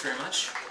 Thanks very much.